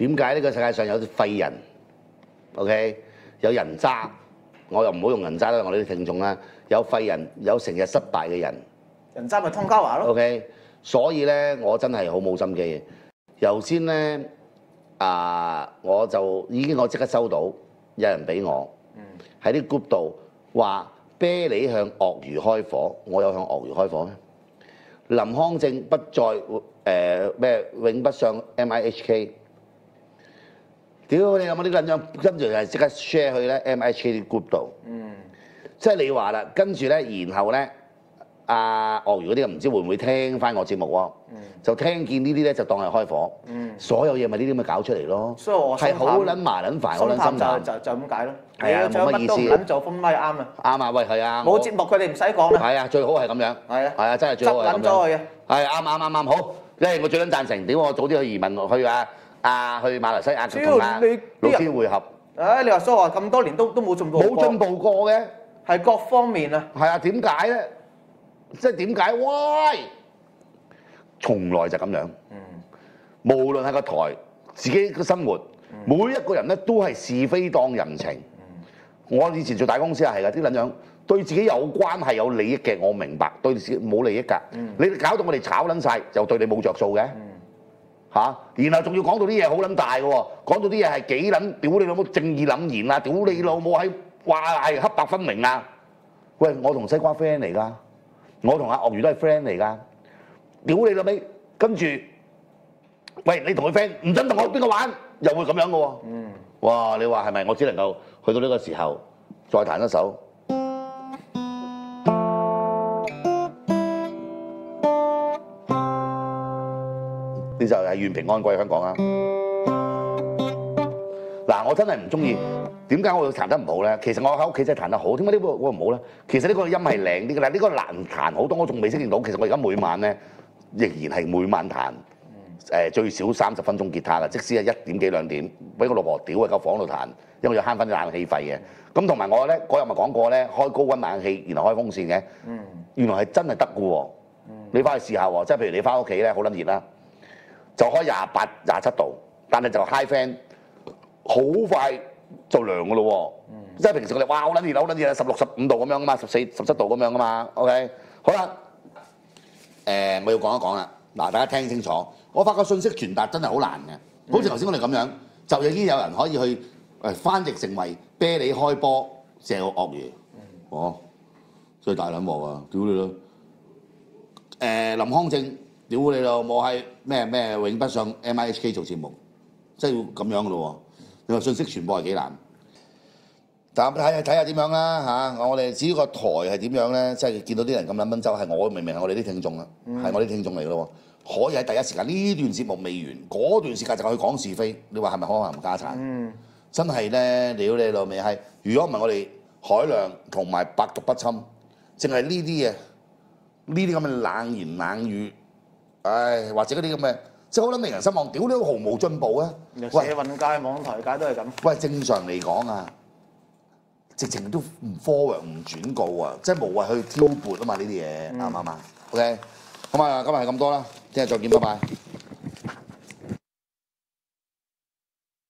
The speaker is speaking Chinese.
點解呢個世界上有啲廢人？OK，有人渣，我又唔好用人渣啦，我哋啲聽眾啦，有廢人，有成日失敗嘅人。人渣咪湯家華咯。OK，所以咧，我真係好冇心機嘅。頭先咧，啊，我就已經我即刻收到有人俾我喺啲 group 度話啤梨向鱷魚開火，我有向鱷魚開火咩？林康正不再誒咩、永不上 MIHK。屌你有冇啲撚樣？跟住係即刻 share 去咧 MIHK 啲 group 度。嗯，即係你話啦，跟住咧，然後咧，阿鱷魚嗰啲唔知會唔會聽翻我節目喎？就聽見呢啲咧就當係開火，嗯所有嘢咪呢啲咁嘅搞出嚟咯。所以我心係好撚麻撚煩，好撚心。就就就咁解咯。係啊冇乜意思撚做，封咪啱啊！啱啊，喂，係啊，冇節目佢哋唔使講啦。係啊，最好係咁樣。係啊係啊，真係最好係咁執撚咗佢啊。係啱啱啱啱好，因為我最撚贊成，屌我早啲去移民落去啊啊去馬來西亞主同啊要你老啲人師會合，唉，你話蘇華咁多年都都冇進步過冇進，步過嘅。係各方面啊。係啊，點解咧？即係點解？喂，從來就咁樣。無論係個台，自己嘅生活，每一個人咧都係是非當人情。我以前做大公司啊係㗎，啲撚樣對自己有關係有利益嘅，我明白；對自己冇利益㗎，你搞到我哋炒撚晒，就對你冇着數嘅。嚇、然後仲要講到啲嘢好撚大嘅喎，講到啲嘢係幾撚屌你老母正義凛然啊，屌你老母喺話係黑白分明啊！喂，我同西瓜 friend 嚟㗎，我同阿鱷魚都係 friend 嚟㗎，屌你老味，跟住喂你同佢 friend 唔准同我邊個玩，又會咁樣嘅喎。嗯，哇！你話係咪？我只能夠去到呢個時候再彈一首。呢就係願平安歸香港啦。嗱，我真係唔中意。點解我要彈得唔好咧？其實我喺屋企真係彈得好。點解呢個我唔好咧？其實呢個音係靚啲嘅啦，呢、個難彈好多。我仲未適應到。其實我而家每晚咧，仍然係每晚彈。誒、最少三十分鐘吉他啦，即使係一點幾兩點，俾我老婆屌喺間房度彈，因為要慳翻啲冷氣費嘅。咁同埋我咧嗰日咪講過咧，開高温冷氣，然後開風扇嘅，原來係真係得嘅喎。你翻去試下喎，即係譬如你翻屋企咧好撚熱啦，就開廿八廿七度，但係就 high fan，好快就涼嘅咯喎。即係平時我哋哇好撚熱好撚熱啊，十六十五度咁樣啊嘛，十四十七度咁樣啊嘛。OK，好啦。誒、我要講一講啦。嗱，大家聽清楚，我發覺信息傳達真係好難嘅。好似頭先我哋咁樣，就已經有人可以去誒翻譯成為啤你開波射鱷魚。哦，最大撚鑊啊！屌你咯！誒、林康正，屌你老母係咩咩永不上 MIHK 做節目，即係要咁樣嘅咯喎。你話信息傳播係幾難？但睇下睇下點樣啦嚇、我哋至於個台係點樣咧，即係見到啲人咁撚蚊走，係我明明係我哋啲聽眾啦，係、我啲聽眾嚟嘅咯喎，可以喺第一時間呢段節目未完，嗰段時間就去講是非，你話係咪可能家產？嗯，真係咧，屌你老味係！如果唔係我哋海量同埋百毒不侵，淨係呢啲嘢，呢啲咁嘅冷言冷語，唉，或者嗰啲咁嘅，即係好撚令人失望。屌你都毫無進步啊！社喂運界、網台界都係咁。喂，正常嚟講啊，直情都唔 forward 唔轉告啊，即係無謂去挑撥啊嘛呢啲嘢，啱唔啱啊？OK，咁啊，今日係咁多啦，聽日再見，拜拜。